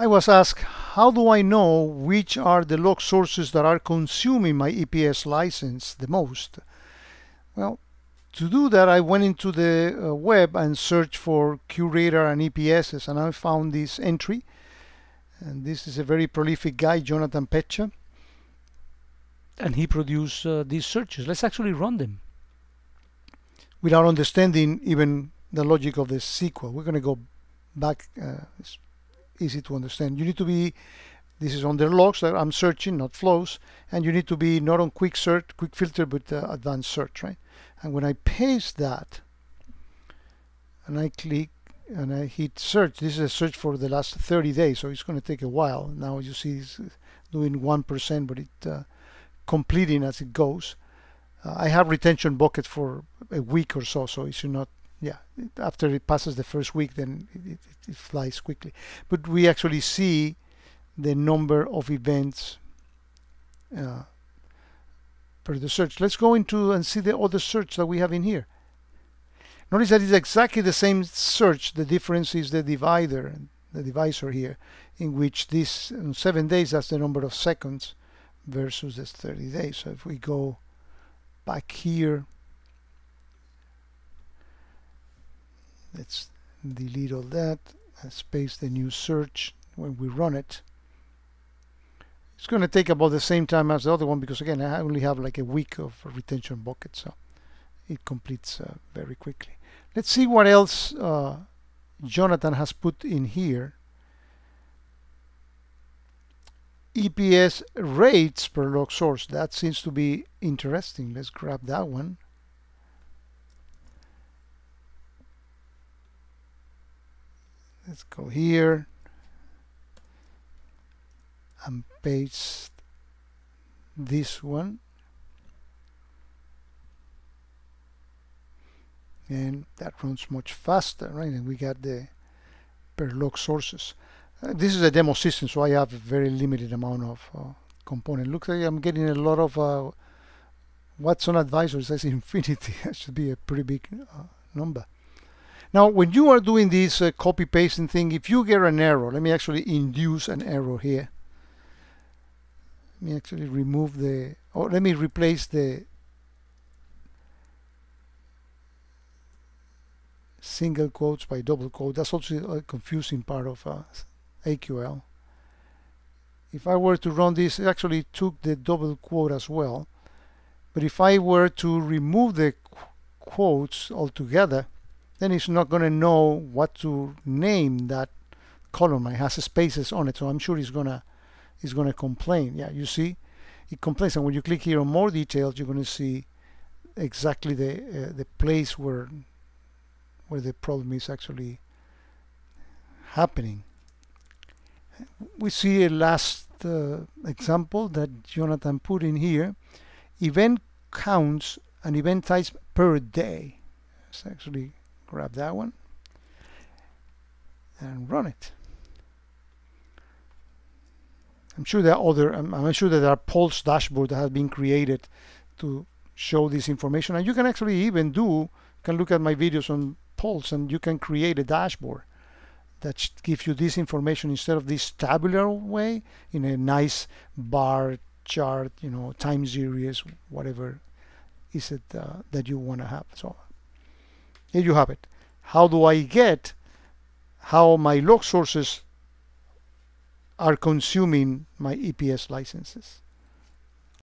I was asked, how do I know which are the log sources that are consuming my EPS license the most? Well, to do that, I went into the uh, web and searched for QRadar and EPSs, and I found this entry. And this is a very prolific guy, Jonathan Pechta. And he produced uh, these searches. Let's actually run them without understanding even the logic of the SQL. We're going to go back. Uh, easy to understand. You need to be, this is on the logs that I'm searching, not flows, and you need to be not on quick search, quick filter, but uh, advanced search, right? And when I paste that, and I click and I hit search, this is a search for the last 30 days, so it's going to take a while. Now you see it's doing 1%, but it uh, completing as it goes. Uh, I have retention bucket for a week or so, so it should not, yeah, after it passes the first week, then it, it, it flies quickly. But we actually see the number of events uh, per the search. Let's go into and see the other search that we have in here. Notice that it's exactly the same search. The difference is the divider, the divisor here, in which this in seven days, that's the number of seconds versus this 30 days. So if we go back here let's delete all that and space the new search when we run it it's going to take about the same time as the other one because again I only have like a week of retention bucket so it completes uh, very quickly let's see what else uh, Jonathan has put in here EPS rates per log source. That seems to be interesting. Let's grab that one. Let's go here and paste this one. And that runs much faster, right? And we got the per log sources. Uh, this is a demo system, so I have a very limited amount of uh, component. Looks like I'm getting a lot of uh, Watson Advisor says infinity. that should be a pretty big uh, number. Now, when you are doing this uh, copy pasting thing, if you get an error, let me actually induce an error here. Let me actually remove the, or let me replace the single quotes by double quote. That's also a confusing part of uh, AQL. If I were to run this, it actually took the double quote as well. But if I were to remove the qu quotes altogether, then it's not going to know what to name that column. It has spaces on it, so I'm sure it's gonna it's gonna complain. Yeah, you see, it complains, and when you click here on more details, you're going to see exactly the uh, the place where where the problem is actually happening we see a last uh, example that Jonathan put in here. Event counts and event types per day. Let's actually grab that one and run it. I'm sure there are other, I'm, I'm sure that there are Pulse dashboard that have been created to show this information. And you can actually even do, can look at my videos on Pulse and you can create a dashboard that gives you this information instead of this tabular way in a nice bar chart, you know, time series, whatever is it uh, that you want to have. So here you have it. How do I get how my log sources are consuming my EPS licenses?